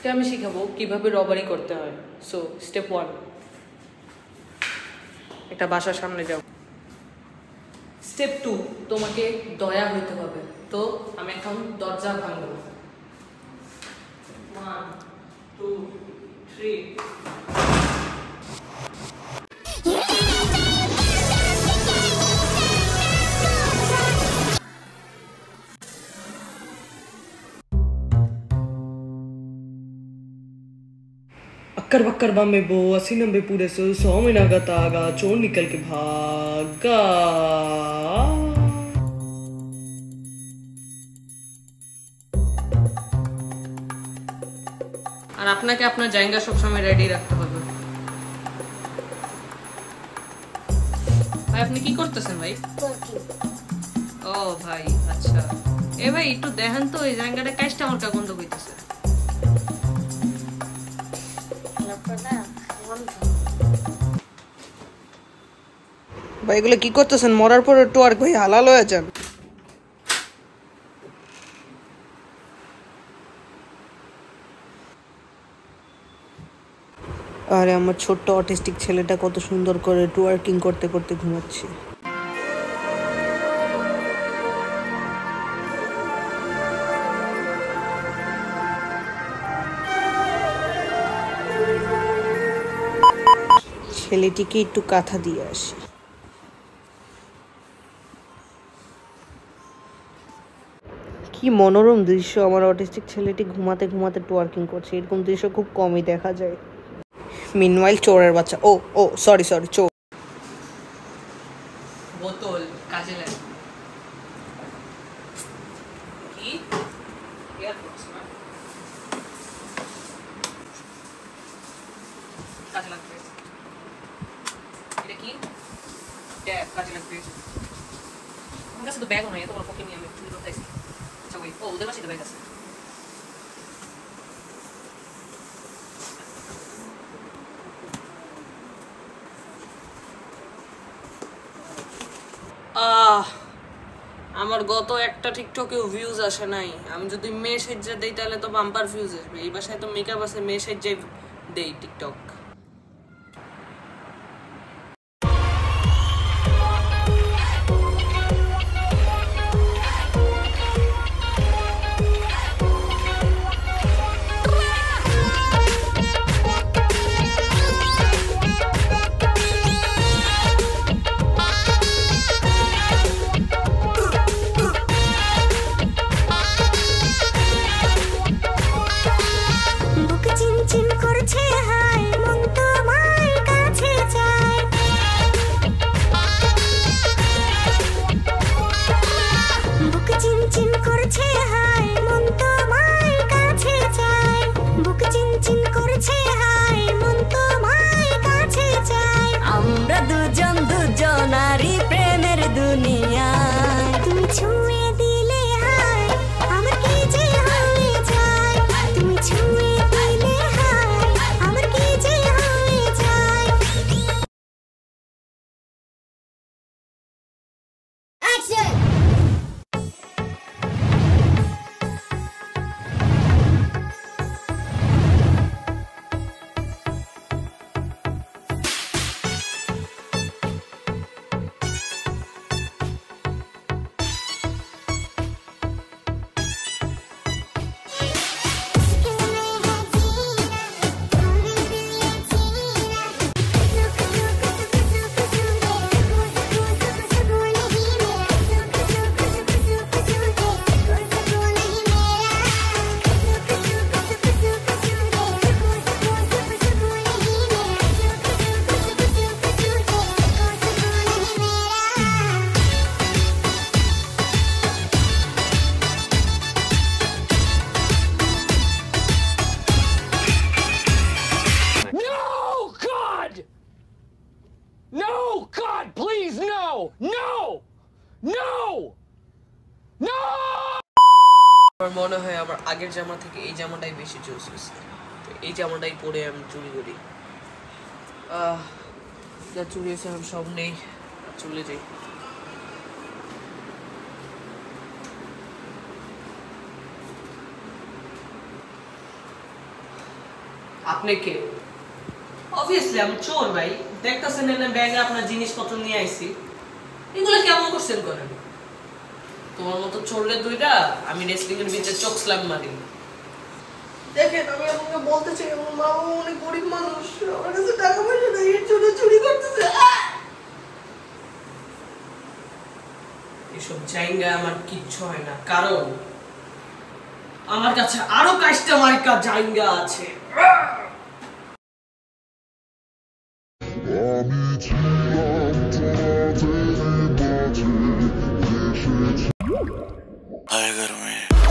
আজকে আমি শিখাবো কীভাবে রবারি করতে হয়। সো স্টেপ ওয়ান একটা বাসার সামনে যাও। স্টেপ টু তোমাকে দয়া হইতে হবে। তো, আমি এখন দরজা ভাঙবো। One two three occur Bakkar Bombay बो अस्सी नब्बे पूरे सौ सौ में नगत आगा चोर निकल के भागा আর আপনাকে আপনার জায়গা সবসময় রেডি রাখতে হবে ভাই আপনি কি করতেছেন ভাই ও ভাই আচ্ছা এ ভাই একটু দেখেন তো এই জায়গাটা কাজটা আমার কা গন্ধ হইতেছে ভাই, এগুলো কি করতেছেন? মরার পর একটু আর ভাই হালাল হয়ে যান। আরে, আমার ছোট্ট অটিস্টিক ছেলেটা কত সুন্দর করে টুয়ার্কিং করতে করতে ঘুমাচ্ছে। ছেলেটিকে একটু কাঁথা দিয়ে আসি। কি মনোরম দৃশ্য আমার অটিস্টিক ছেলেটি ঘুমাতে ঘুমাতে টোয়ার্কিং করছে। এরকম দৃশ্য খুব কমই দেখা যায়। মিনওয়াইল চোরের বাচ্চা। ও ও সরি সরি চোর। বোতল, কাজে কি? এয়ারপোর্টস না? কাজে লাগবে এটা কি ট্যাব কাজে লাগবে আমার কাছে তো ব্যাগ নাই তোমার পকেট নিয়ে আমি চুরি করতে আইছি ওই ও ওদের কাছে তো ব্যাগ আছে আহ, আমার গত একটা টিকটকেও ভিউজ আসে নাই। আমি যদি মেয়ে সেজ্জা দেই, তাহলে তো বাম্পার ভিউজ আসবে। এই বাসায় তো মেকআপ আছে, মেয়ে সেজ্জাই দেই টিকটক। No! No! আমার মনে হয় আমার আগের জামা থেকে এই জামাটাই বেশি চুজ হয়েছে। তো এই জামাটাই পরে আমি চুরি করি। যা চুরি হয়েছে আমি সব নেই চলে যাই। আপনি কে? অবভিয়াসলি আমি চোর ভাই। দেখতেছেন এনে ব্যাগে আপনার জিনিসপত্র নিয়ে আইছি। এগুলো কেমন করছেন করেন তোমার মতো চললে দুইটা আমি রেসলিং এর ভিতরে চোখ স্ল্যাম মারি। দেখেন আমি আপনাকে বলতে চাই আমার মা বাবা অনেক গরিব মানুষ। আমার কাছে টাকা পয়সা নেই এর জন্য চুরি করতেছে। এসব জায়গা আমার কিচ্ছু হয় না কারণ আমার কাছে আরও কাস্টমার জায়গা আছে। I got a man.